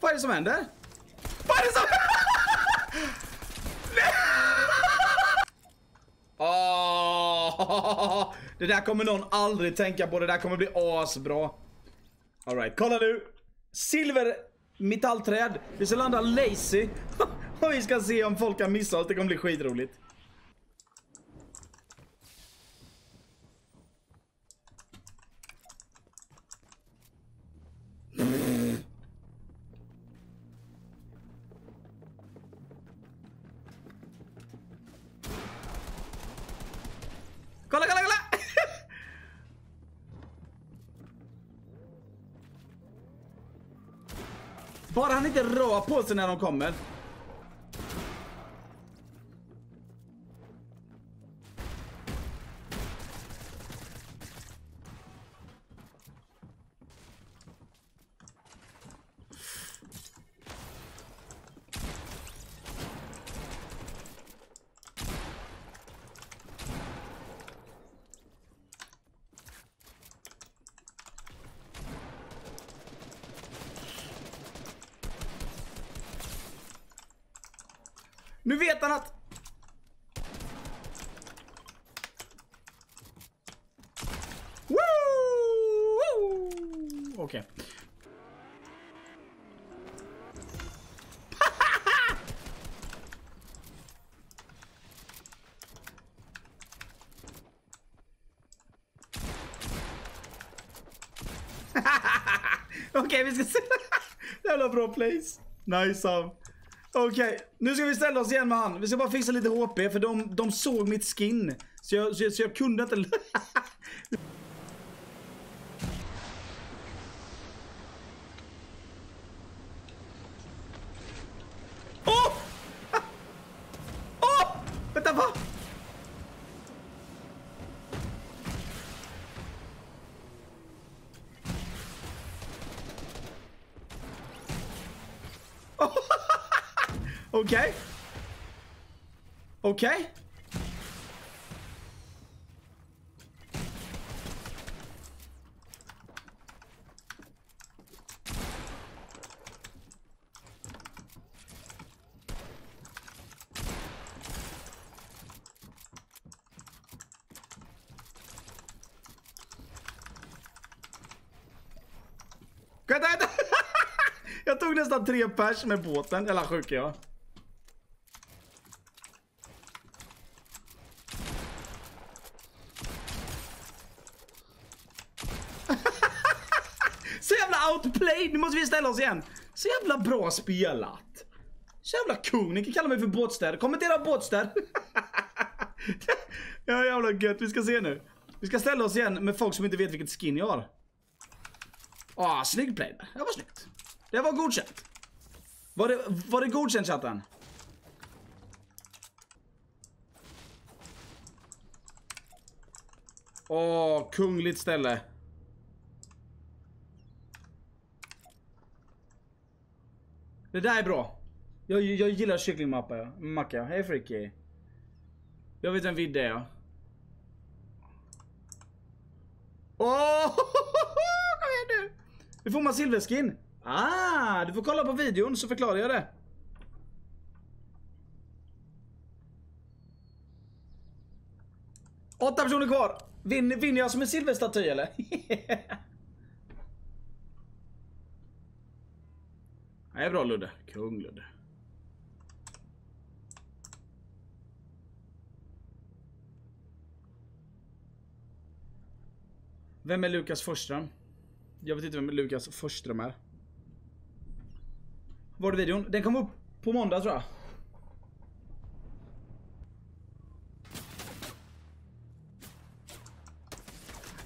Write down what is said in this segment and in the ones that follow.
Vad är det som händer? Vad är det som Åh, det där kommer någon aldrig tänka på. Det där kommer bli asbra. Alright, kolla nu. Silver metallträd. Vi ska landa lazy. Och vi ska se om folk kan missa oss. Det kommer bli skitroligt. Bara han inte rör på sig när de kommer. Nu vet han att... Okej. Okay. Okej. Okej, vi ska se. Jävla bra place. Nice av. Okej, nu ska vi ställa oss igen med han. Vi ska bara fixa lite HP för de, de såg mitt skin. Så jag, så jag, så jag kunde inte... Åh! Åh! Vänta, va? Okej. Okej. Vänta, vänta! Jag tog nästan tre pers med båten. Eller sjuk jag. Så play! Nu måste vi ställa oss igen. Så jävla bra spelat. Så jävla kung. Ni kan kalla mig för båtster. Kommentera båtster. ja jävla gött. Vi ska se nu. Vi ska ställa oss igen med folk som inte vet vilket skin jag har. Ah, snygg play. där. Det var snyggt. Det var godkänt. Var det, var det godkänt chatten? Åh, kungligt ställe. Det där är bra. Jag, jag gillar kycklingmacka. Macka. Hej Fricky. Jag vet vem Vidde är. Åh! Kom igen nu! Nu får man silverskin. Ah, du får kolla på videon så förklarar jag det. Åtta personer kvar. Vinner, vinner jag som en silverstaty eller? Det är bra Ludde. Kung Ludde. Vem är Lukas Forsström? Jag vet inte vem Lukas Forsström är. Var det videon? Den kom upp på måndag tror jag.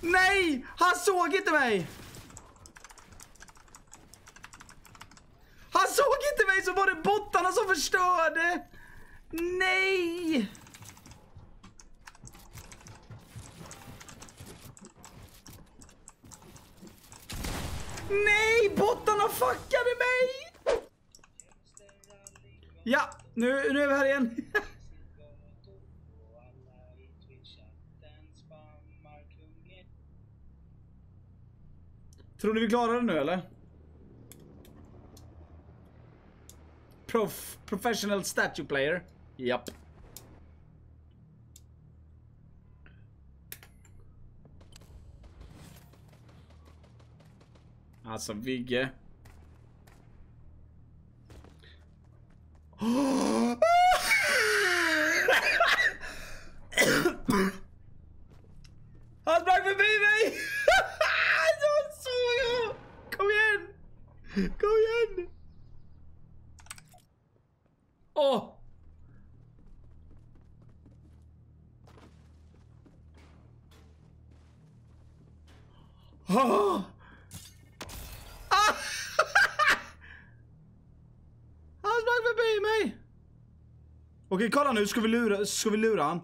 Nej! Han såg inte mig! mig så var det bottarna som förstörde! Nej! Nej, bottarna fuckade mig! Ja, nu, nu är vi här igen. Tror ni vi klarar det nu eller? Prof professional statue player. Japp. Alltså Vigge. Han sprang förbi mig! Var så jag! Kom igen! Kom igen! Åh! Oh. Ah! Han sprang förbi mig! Okej, kolla nu. Ska vi lura, ska vi lura han?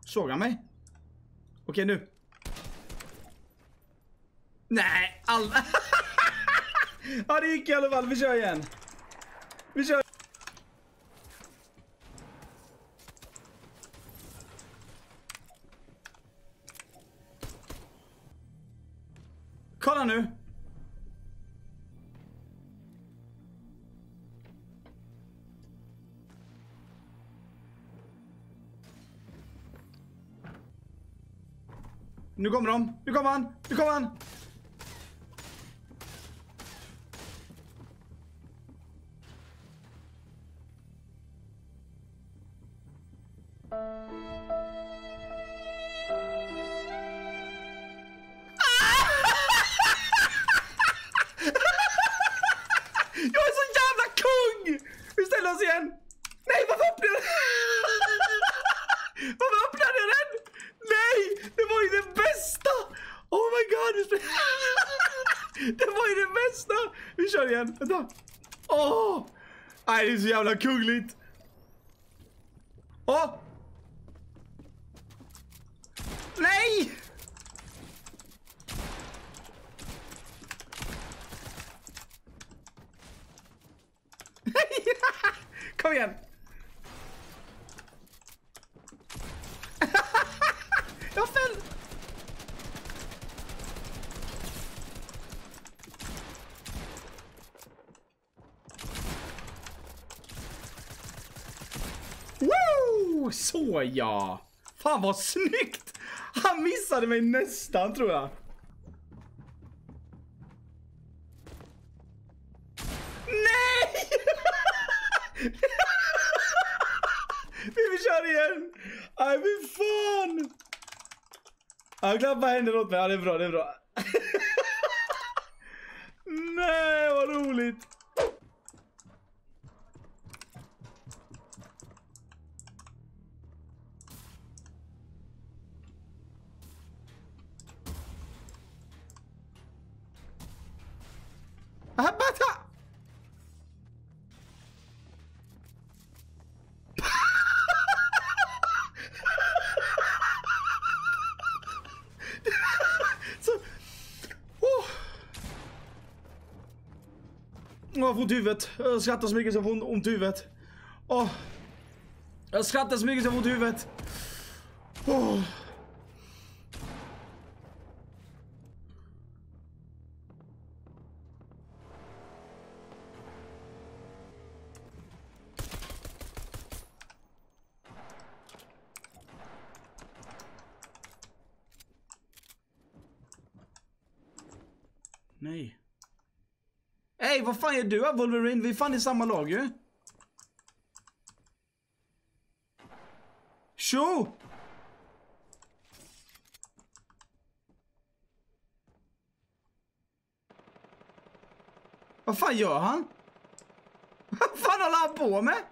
Såg han mig? Okej, nu. Nej, alla... ja, det gick i alla fall. Vi kör igen. Vi kör. Kolla nu. Nu kommer de. Nu kommer han. Nu kommer han. Kör igen. Vänta. Åh! Nej, det är så jävla kungligt. Åh! Oh! Nej! Kom igen. Så ja. Fan vad snyggt. Han missade mig nästan tror jag. Nej! Vi kör igen! Nej fy fan! Han klappar händerna åt mig, ja det är bra, det är bra. Nej vad roligt! Jag får ont i huvudet. Jag skrattar så mycket så jag får ont i huvudet. Åh. Jag skrattar så mycket så jag får ont i huvudet. Åh. Nej. Ey, vad fan är du här Wolverine? Vi är fan i samma lag ju. Tjo! Vad fan gör han? Vad fan håller han på med?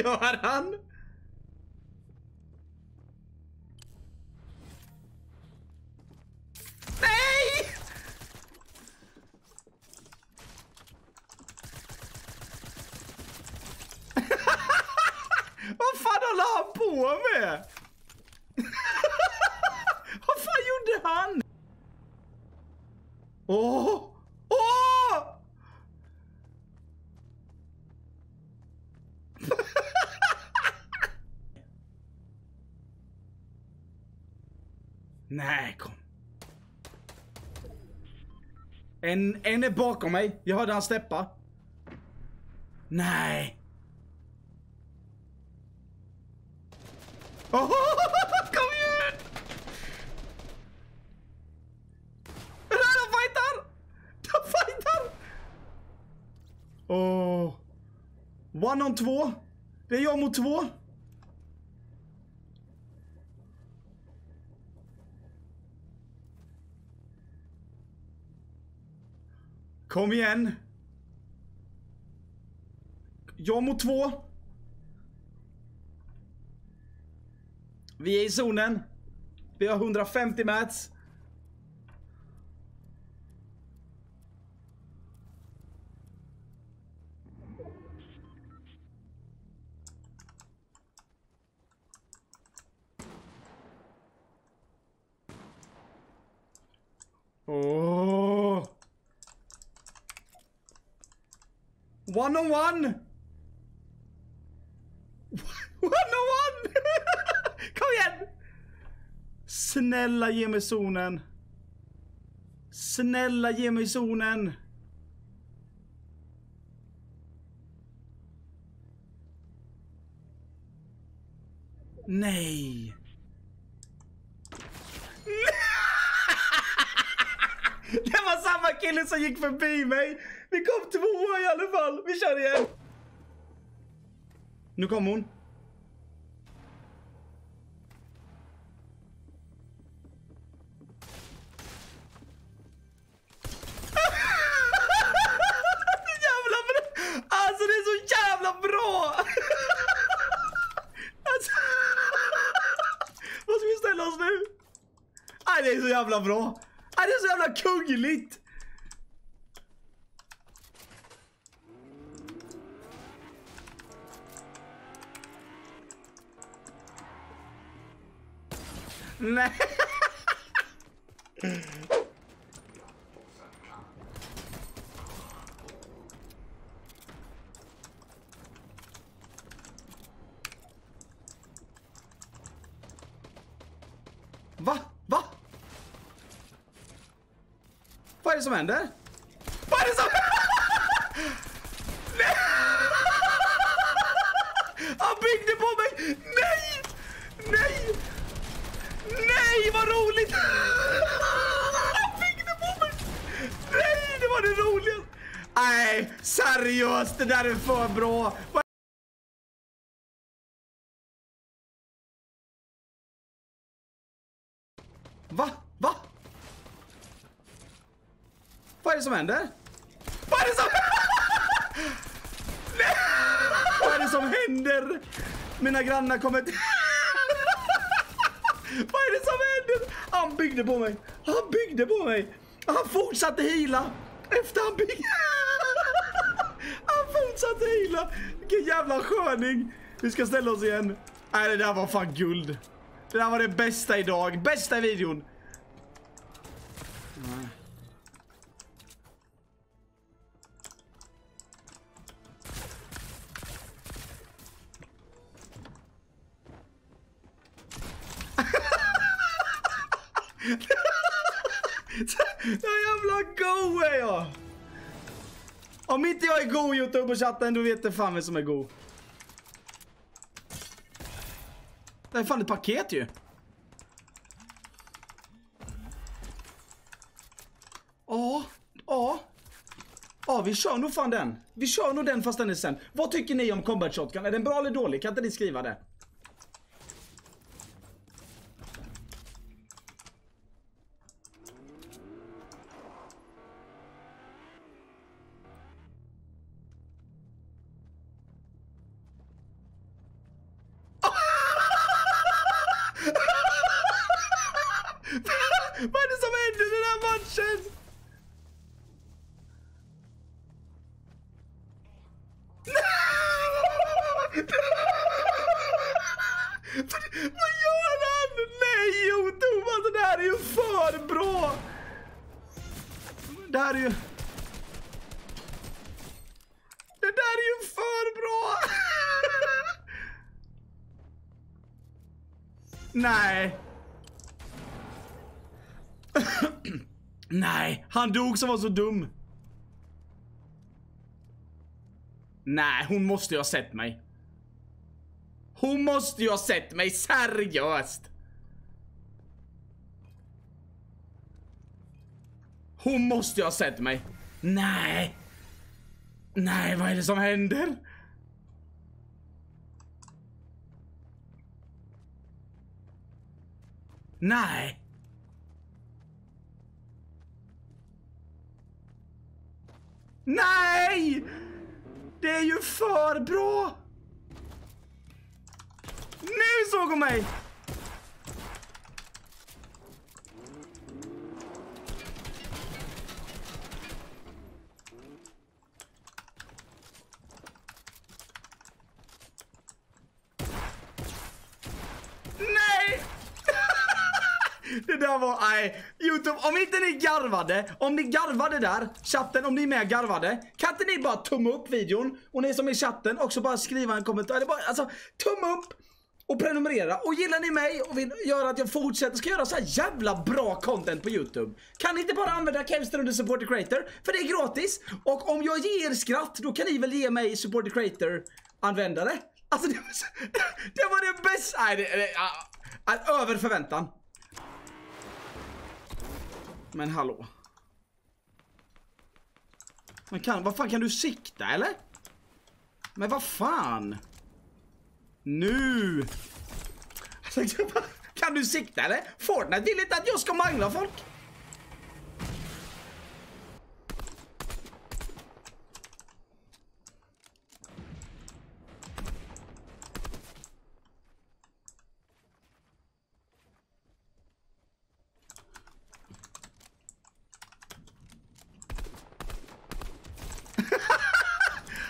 Gör han? Nej! Vad fan håller han på med? Nej, kom. En, en är bakom mig. Jag hörde han steppa. Nej. Oh, kom igen! De fightar! De fightar! Oh. One on två. Det är jag mot två. Kom igen. Jag mot två. Vi är i zonen. Vi har 150 mats. Åh! One on one! One on one! Kom igen! Snälla ge mig zonen. Snälla ge mig zonen. Var samma som gick förbi mig. Vi kom tvåa i alla fall. Vi kör igen. Nu kom hon. Alltså det är så jävla bra. Alltså. Vad ska vi ställa oss nu? Nej, det är så jävla bra. Nej, det är så jävla kungligt. Nej. Va? Va? Vad är det som händer? Vad är det som Nej! Han byggde på mig! Nej! Nej! Nej, vad roligt! Han byggde på mig! Nej, det var det roligaste! Nej, seriöst, det där är för bra! Va? Va? Vad är det som händer? Vad är det som Nej! Vad är det som händer? Mina grannar kommer till... Vad är det som händer? Han byggde på mig. Han byggde på mig. Han fortsatte hila. Efter han byggde. Han fortsatte hila. Vilken jävla sköning. Vi ska ställa oss igen. Nej, det där var fan guld. Det där var det bästa idag. Bästa i videon. Nej. Inte jag är god Youtube-chatten, då vet jag fan vem som är god. Det är fan ett paket ju. Ja, ja. Ja, vi kör nog fan den. Vi kör nog den fast den är sen. Vad tycker ni om Combat Shotgun? Är den bra eller dålig? Kan inte ni skriva det? Vad gör han? Nej Youtube, alltså det här är ju för bra! Det här är ju... Det där är ju för bra! Nej. Nej, han dog som var så dum. Nej, hon måste ju ha sett mig. Hon måste ju ha sett mig, seriöst. Hon måste ju ha sett mig. Nej. Nej, vad är det som händer? Nej. Nej! Det är ju för bra! Nu såg hon mig! Nej! Det där var, nej. Youtube, om inte ni garvade, om ni garvade där, chatten, om ni med garvade, kan inte ni bara tumma upp videon? Och ni som är i chatten också bara skriva en kommentar, eller bara, alltså tumma upp och prenumerera. Och gillar ni mig och vill göra att jag fortsätter, ska göra så här jävla bra content på Youtube. Kan ni inte bara använda Kevster under Supporter Creator? För det är gratis. Och om jag ger skratt, då kan ni väl ge mig Supporter Creator användare? Alltså det var, så, det, var det bästa, nej det, det, äh, över förväntan. Men hallå. Men kan, vad fan kan du sikta eller? Men vad fan? Nu! Kan du sikta eller? Fortnite vill inte att jag ska mangla folk.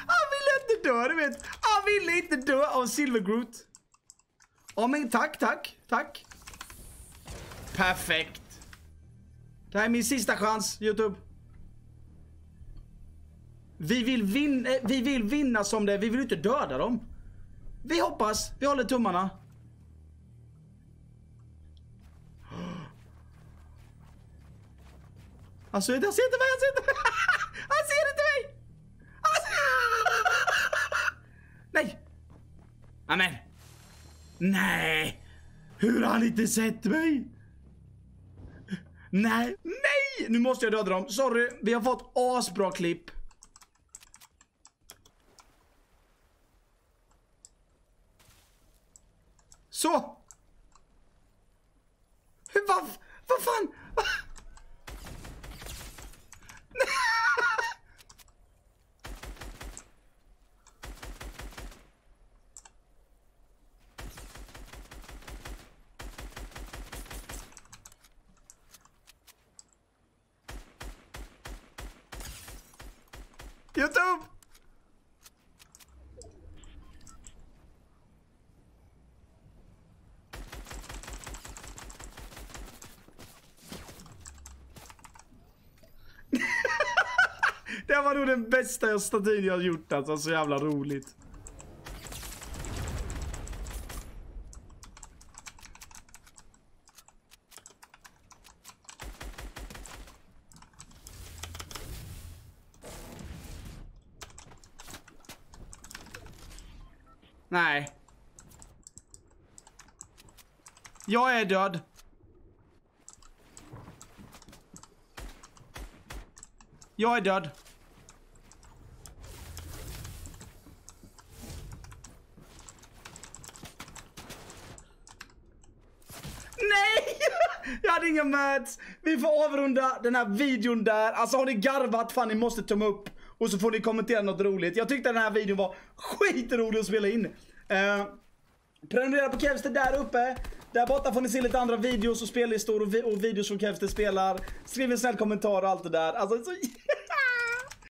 Han ville inte dö, du vet. Han ville inte dö av Silvergroot. Ja men tack, tack, tack. Perfekt. Det här är min sista chans, Youtube. Vi vill, vinna, eh, vi vill vinna som det vi vill inte döda dem. Vi hoppas, vi håller tummarna. Alltså, jag ser inte mig, jag ser inte mig. Han ser inte mig! Han ser... Nej! Amen. Nej! Hur har han inte sett mig? Nej, nej! Nu måste jag döda dem. Sorry, vi har fått asbra klipp. Så! Hur, vad, vad fan? Youtube! Det var nog den bästa statyn jag har gjort alltså, så jävla roligt. Nej. Jag är död. Jag är död. Nej! Jag hade inga mats. Vi får avrunda den här videon där. Alltså har ni garvat, fan ni måste tumma upp. Och så får ni kommentera något roligt. Jag tyckte den här videon var skitrolig att spela in. Uh, prenumerera på Kevster där uppe. Där borta får ni se lite andra videos och spellistor och, vi och videos som Kevster spelar. Skriv en snäll kommentar och allt det där. Alltså så